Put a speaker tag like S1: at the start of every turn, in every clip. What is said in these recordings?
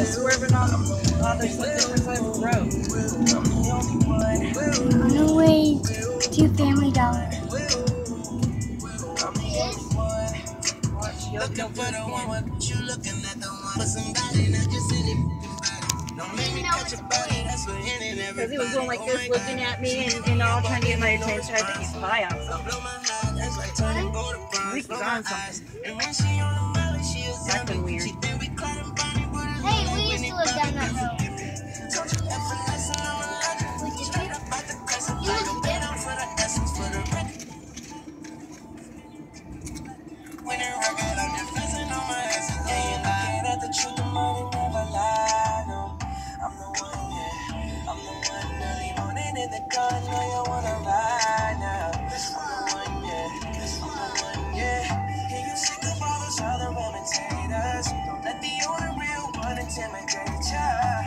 S1: was swerving on, on the different side of the road.
S2: On the way to Family Dollar.
S1: Watch, you'll, you'll do it. Because he was going like this, looking at me, and, and all trying to get my attention. I think he's high on something. I think he's on something. Acting weird.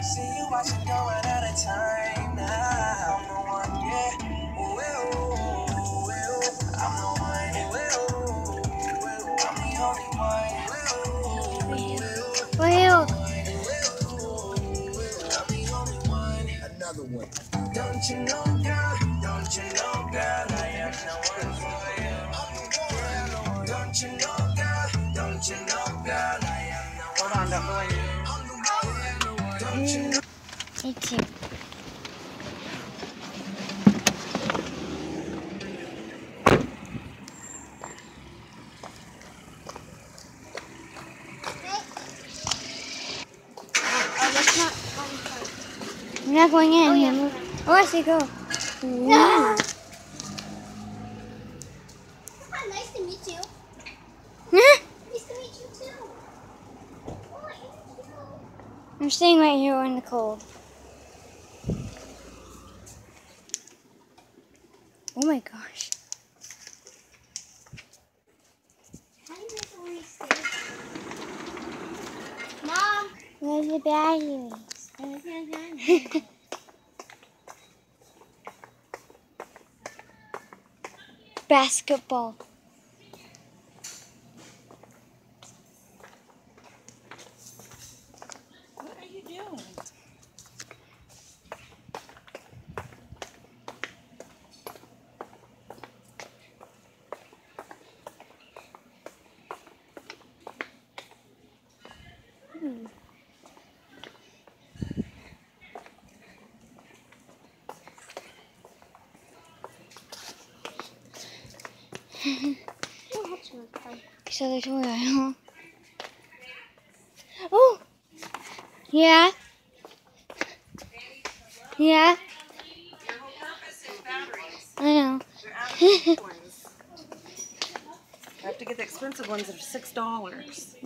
S3: See you watching going out of time now. I'm the one, yeah. Ooh, ooh, ooh, ooh. I'm the one, ooh, ooh, ooh. I'm the only one. Ooh, ooh, ooh.
S2: Well,
S3: Another one. Don't you know, girl? Don't you know, girl? I am the one for
S2: me too. We're not going in.
S4: Oh, yeah.
S2: Oh, I see. Go.
S4: Hi, nice to meet you. Nice to meet you too.
S2: I'm staying right here in the cold. Oh my gosh.
S4: How do you make a way stay? Mom.
S2: Where's the batteries? Basketball. So me that, huh? Oh! Yeah? Yeah? I know.
S1: I have to get the expensive ones that are six dollars.